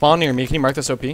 Spawn near me. Can you mark this OP?